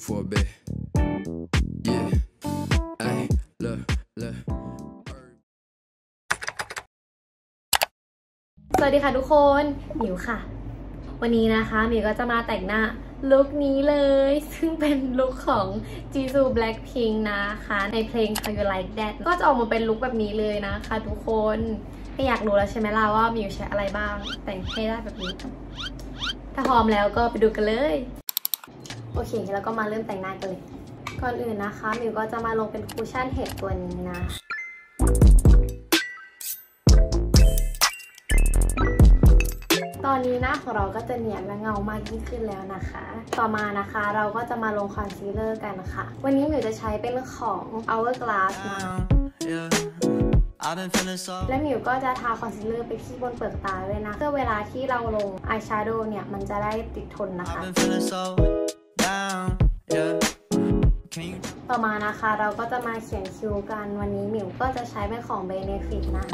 for a bit. Yeah. Hey, look, look. สวัสดีค่ะทุกคนหมิวค่ะ วันนี้นะคะหมิวก็จะมาแต่งหน้าลุคนี้เลย ซึ่งเป็นลุคของ j i s o Blackpink นะคะ ในเพลง How You Like That ก็จะออกมาเป็นลุคแบบนี้เลยนะคะทุกคนถ้าอยากรู้แล้วใช่ไหมล่ะว่าหมิวใช้อะไรบ้าง แต่งให้ได้แบบนี้ ถ้าพร้อมแล้วก็ไปดูกันเลย โอเค แล้วก็มาเริ่มแต่งหน้ากันเลย ก่อนอื่นนะคะมิวก็จะมาลงเป็น cushion เห็ดตัวนี้นะตอนนี้หน้าของเราก็จะเนียนและเงามากยิ่งขึ้นแล้วนะคะ ต่อมานะคะเราก็จะมาลงคอนซีลเลอร์กันนะคะวันนี้หมิวจะใช้เป็นของ Hourglass นะและหมิวก็จะทาคอนซีลเลอร์ไปที่บนเปลือกตาด้วยนะ เพื่อเวลาที่เราลงอายแชโดว์เนี่ย มันจะได้ติดทนนะคะ down. Yeah. ต่อมานะคะเราก็จะมาเขียนคิ้วกันวันนี้หมิวก็จะใช้เป็นของ Benefit นะ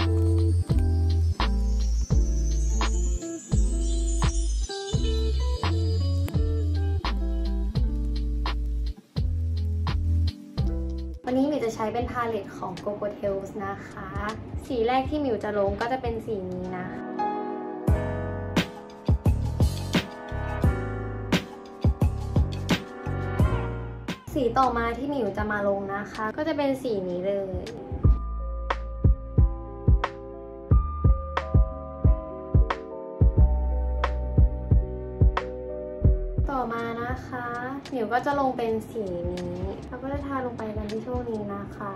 วันนี้หมิวจะใช้เป็นพาเลตของ Coco Tales นะคะ สีแรกที่หมิวจะลงก็จะเป็นสีนี้นะ สีต่อมาที่หมิวจะมาลงนะคะ ก็จะเป็นสีนี้เลยต่อมานะคะหมิวก็จะลงเป็นสีนี้แล้วก็จะทาลงไปกันที่ช่วงนี้นะคะ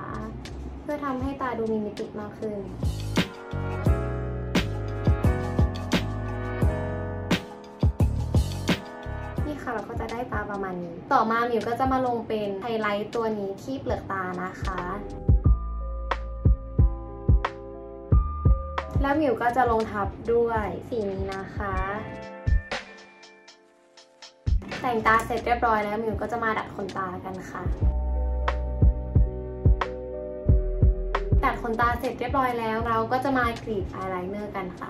เพื่อทำให้ตาดูมีมิติมากขึ้น เราก็จะได้ตาประมาณนี้ ต่อมาหมิวก็จะมาลงเป็นไฮไลท์ตัวนี้ที่เปลือกตานะคะแล้วหมิวก็จะลงทับด้วยสีนี้นะคะ แต่งตาเสร็จเรียบร้อยแล้วหมิวก็จะมาดัดขนตากันค่ะ ดัดขนตาเสร็จเรียบร้อยแล้ว เราก็จะมากรีดอายไลเนอร์กันค่ะ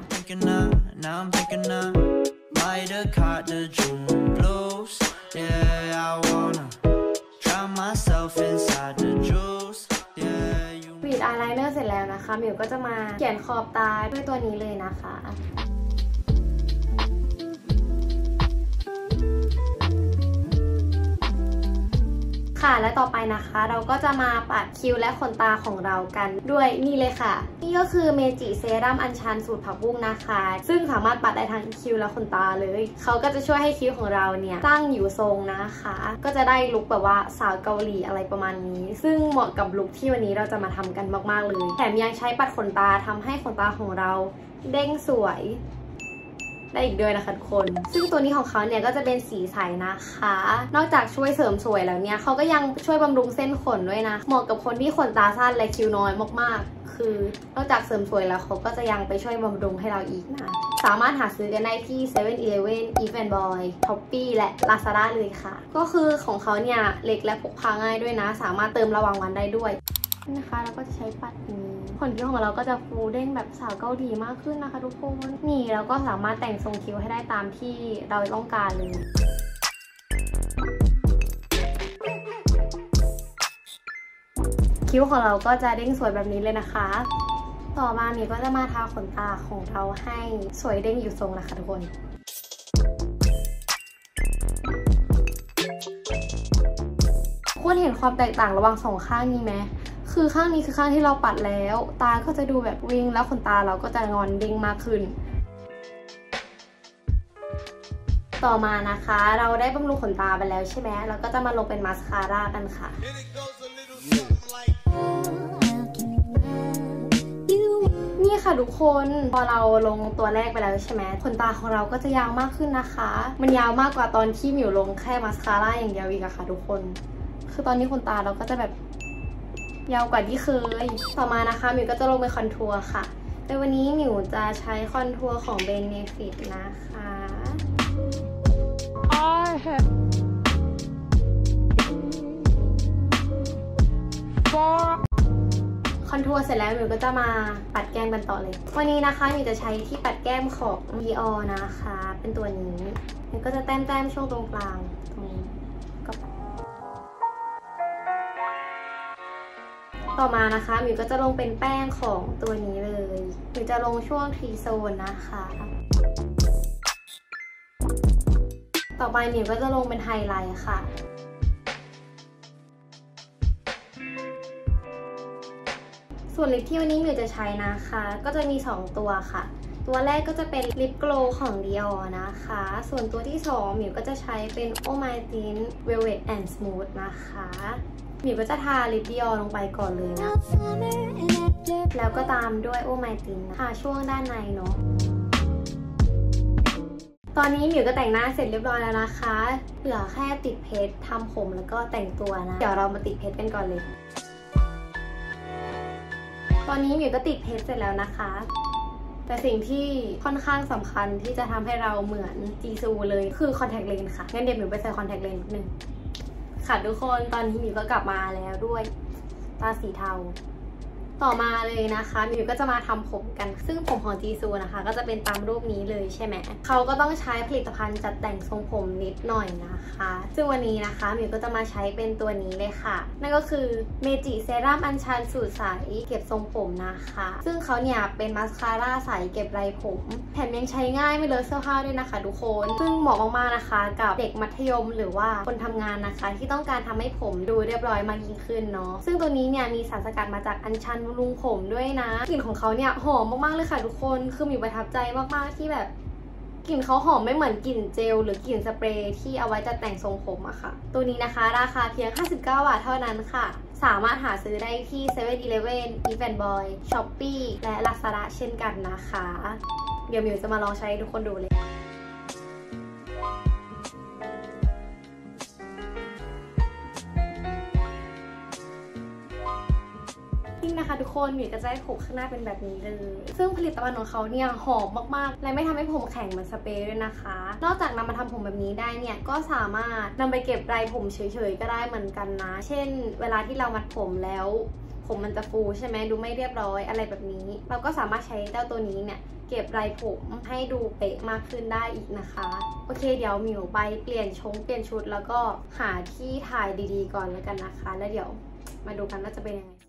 Thinking now, now I'm thinking now. Might have caught the June blues. Yeah, I wanna drown myself inside the juice. Yeah, you. ปิดอายไลเนอร์เสร็จแล้วนะคะ มิวก็จะมาเขียนขอบตาด้วยตัวนี้เลยนะคะ ค่ะ และต่อไปนะคะ เราก็จะมาปัดคิ้วและขนตาของเรากันด้วยนี่เลยค่ะ นี่ก็คือเมจิเซรั่มอัญชันสูตรผักบุ้งนะคะ ซึ่งสามารถปัดได้ทั้งคิ้วและขนตาเลย เขาก็จะช่วยให้คิ้วของเราเนี่ยตั้งอยู่ทรงนะคะ ก็จะได้ลุคแบบว่าสาวเกาหลีอะไรประมาณนี้ ซึ่งเหมาะกับลุคที่วันนี้เราจะมาทำกันมากๆเลย แถมยังใช้ปัดขนตาทำให้ขนตาของเราเด้งสวย ได้อีกด้วยนะคะทุกคน ซึ่งตัวนี้ของเขาเนี่ยก็จะเป็นสีใสนะคะ นอกจากช่วยเสริมสวยแล้วเนี่ยเขาก็ยังช่วยบำรุงเส้นขนด้วยนะ เหมาะกับคนที่ขนตาสั้นและคิ้วน้อยมากๆ คือนอกจากเสริมสวยแล้วเขาก็จะยังไปช่วยบำรุงให้เราอีกนะ สามารถหาซื้อกันได้ที่7 e เ e ่ e อ Eve and Boy Shopee และ Lazada เลยค่ะ ก็คือของเขาเนี่ยเล็กและพกพาง่ายด้วยนะ สามารถเติมระหว่างวันได้ด้วยนะคะ แล้วก็จะใช้ปัดนี้ ขนคิ้วของเราก็จะฟูเด้งแบบสาวเกาหลีมากขึ้นนะคะ ทุกคนนี่เราก็สามารถแต่งทรงคิ้วให้ได้ตามที่เราต้องการเลยคิ้วของเราก็จะเด้งสวยแบบนี้เลยนะคะ ต่อมามีก็จะมาทาขนตาของเราให้สวยเด้งอยู่ทรงนะคะทุกคนคุณเห็นความแตกต่างระหว่างสองข้างนี้ไหม คือข้างนี้คือข้างที่เราปัดแล้ว ตาก็จะดูแบบวิ่งแล้วขนตาเราก็จะงอนเด้งมากขึ้น ต่อมานะคะ เราได้บำรุงขนตาไปแล้วใช่ไหมเราก็จะมาลงเป็นมาสคาร่ากันค่ะ นี่ค่ะทุกคนพอเราลงตัวแรกไปแล้วใช่ไหมขนตาของเราก็จะยาวมากขึ้นนะคะ มันยาวมากกว่าตอนที่มิวลงแค่ mascara อย่างเดียวอีกอะค่ะทุกคน คือตอนนี้ขนตาเราก็จะแบบ ยาวกว่าที่เคย ต่อมานะคะหมิวก็จะลงไป contour ค่ะแต่วันนี้หมิวจะใช้ contour ของ Benefit นะคะ I have for คอนทัวร์เสร็จแล้วหมิวก็จะมาปัดแก้มกันต่อเลย วันนี้นะคะหมิวจะใช้ที่ปัดแก้มของ Dior นะคะ เป็นตัวนี้หมิวก็จะแต้มๆช่วงตรงกลาง ต่อมานะคะมิวก็จะลงเป็นแป้งของตัวนี้เลยมิวจะลงช่วงทีโซนนะคะ ต่อไปมิวก็จะลงเป็นไฮไลท์ค่ะส่วนลิปที่วันนี้มิวจะใช้นะคะ ก็จะมี 2 ตัวค่ะ ตัวแรกก็จะเป็นลิปโกลของ Dior นะคะ ส่วนตัวที่2หมิวก็จะใช้เป็น Oh My t i n Velvet and Smooth นะคะ หมิวก็จะทาลิป Dior ลงไปก่อนเลยนะ แล้วก็ตามด้วย Oh My Thin ทาช่วงด้านในเนาะตอนนี้หมิวก็แต่งหน้าเสร็จเรียบร้อยแล้วนะคะ เหลือแค่ติดเพชรทำผมแล้วก็แต่งตัวนะ เดี๋ยวเรามาติดเพชรกันก่อนเลย ตอนนี้หมิวก็ติดเพชรเสร็จแล้วนะคะ แต่สิ่งที่ค่อนข้างสำคัญที่จะทำให้เราเหมือนจีซูเลยคือคอนแทคเลนส์ค่ะ งั้นเดี๋ยวหมิวไปใส่คอนแทคเลนส์นิดนึง ค่ะทุกคนตอนนี้หมิวก็กลับมาแล้วด้วยตาสีเทา ต่อมาเลยนะคะมิวก็จะมาทำผมกัน ซึ่งผมของจีซูนะคะ ก็จะเป็นตามรูปนี้เลยใช่ไหมเขาก็ต้องใช้ผลิตภัณฑ์จัดแต่งทรงผมนิดหน่อยนะคะ ซึ่งวันนี้นะคะมิวก็จะมาใช้เป็นตัวนี้เลยค่ะ นั่นก็คือเมจิเซรั่มอัญชันสูตรใสเก็บทรงผมนะคะ ซึ่งเขาเนี่ยเป็นมาสคาร่าใสเก็บไรผม แถมยังใช้ง่ายไม่เลอะเสื้อผ้าด้วยนะคะทุกคน ซึ่งเหมาะมากๆนะคะ กับเด็กมัธยมหรือว่าคนทำงานนะคะ ที่ต้องการทำให้ผมดูเรียบร้อยมากยิ่งขึ้นเนาะซึ่งตัวนี้เนี่ยมีสารสกัดมาจากอัญชันรุงผมด้วยนะกลิ่นของเขาเนี่ยหอมมากๆเลยค่ะทุกคนคือมีประทับใจมากๆที่แบบกลิ่นเขาหอมไม่เหมือนกลิ่นเจลหรือกลิ่นสเปรย์ที่เอาไว้จัดแต่งทรงผมอะค่ะ ตัวนี้นะคะราคาเพียง 59 บาทเท่านั้นค่ะ สามารถหาซื้อได้ที่7 e เ e ่ e อ e v e n Boy Shopee และ Lazada เช่นกันนะคะ เดี๋ยวมิวจะมาลองใช้ทุกคนดูเลย ทุกคนหมิวก็จะได้ผมข้างหน้าเป็นแบบนี้เลย ซึ่งผลิตภัณฑ์ของเขาเนี่ยหอมมากๆ และไม่ทำให้ผมแข็งเหมือนสเปรย์ด้วยนะคะ นอกจากนำมาทำผมแบบนี้ได้เนี่ยก็สามารถนำไปเก็บไรผมเฉยๆก็ได้เหมือนกันนะ เช่น เวลาที่เรามัดผมแล้วผมมันจะฟูใช่ไหมดูไม่เรียบร้อยอะไรแบบนี้ เราก็สามารถใช้เจ้าตัวนี้เนี่ยเก็บไรผมให้ดูเป๊ะมากขึ้นได้อีกนะคะ โอเคเดี๋ยวหมิวไปเปลี่ยนชงเปลี่ยนชุดแล้วก็หาที่ถ่ายดีๆ ก่อนแล้วกันนะคะ แล้วเดี๋ยวมาดูกันว่าจะเป็นยังไง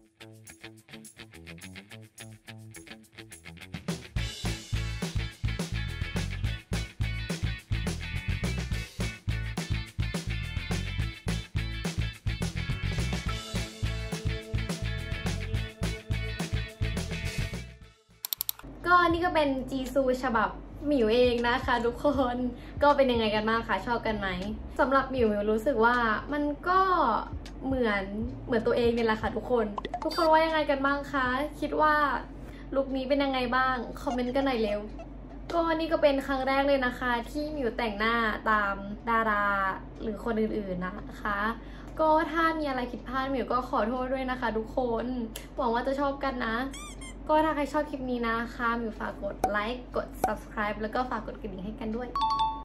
ก็นี่ก็เป็นจีซูฉบับหมิวเองนะคะทุกคนก็เป็นยังไงกันบ้างคะชอบกันไหมสำหรับหมิวหมิวรู้สึกว่ามันก็เหมือนเหมือนตัวเองเนี่ยแหละค่ะทุกคน ทุกคนว่ายังไงกันบ้างคะ คิดว่าลุคนี้เป็นยังไงบ้างคอมเมนต์กันหน่อยเร็วก็นี่ก็เป็นครั้งแรกเลยนะคะ ที่มิวแต่งหน้าตามดาราหรือคนอื่นๆนะคะ ก็ถ้ามีอะไรผิดพลาดมิวก็ขอโทษด้วยนะคะ ทุกคนหวังว่าจะชอบกันนะ ก็ถ้าใครชอบคลิปนี้นะคะมิวฝากกดไลค์กด subscribe แล้วก็ฝากกดกระดิ่งให้กันด้วย